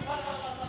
you.